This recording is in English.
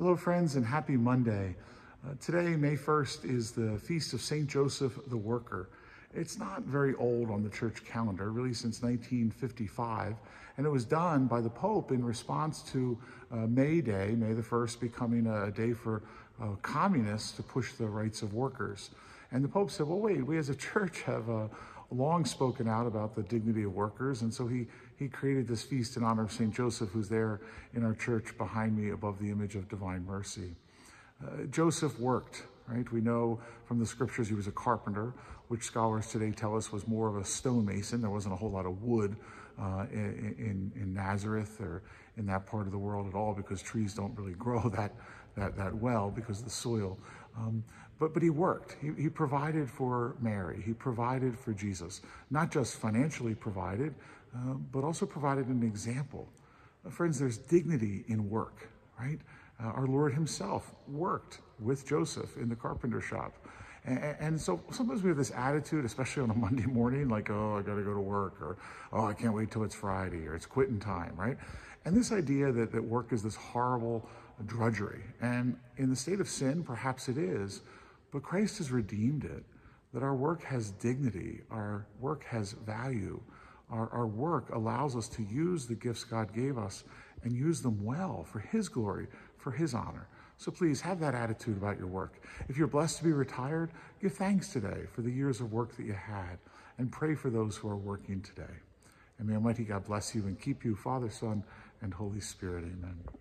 Hello, friends, and happy Monday. Uh, today, May 1st, is the feast of St. Joseph the Worker. It's not very old on the church calendar, really since 1955, and it was done by the Pope in response to uh, May Day, May the 1st becoming a, day for uh, communists to push the rights of workers. And the Pope said, well, wait, we as a church have uh, long spoken out about the dignity of workers, and so he, he created this feast in honor of St. Joseph, who's there in our church behind me above the image of divine mercy. Uh, Joseph worked, right? We know from the scriptures he was a carpenter, which scholars today tell us was more of a stonemason. There wasn't a whole lot of wood uh, in, in, Nazareth or in that part of the world at all because trees don't really grow that, that, that well because of the soil. Um, but, but he worked. He, he provided for Mary. He provided for Jesus. Not just financially provided, uh, but also provided an example. Uh, friends, there's dignity in work, right? Uh, our Lord himself worked with Joseph in the carpenter shop. And, and, so sometimes we have this attitude, especially on a Monday morning, like, oh, I got to go to work, or oh, I can't wait till it's Friday, or it's quitting time, right? And this idea that, that work is this horrible drudgery. And in the state of sin, perhaps it is, but Christ has redeemed it, that our work has dignity, our work has value, our, our work allows us to use the gifts God gave us and use them well for His glory, for His honor. So please have that attitude about your work. If you're blessed to be retired, give thanks today for the years of work that you had and pray for those who are working today. And may Almighty God bless you and keep you, Father, Son, and Holy Spirit. Amen.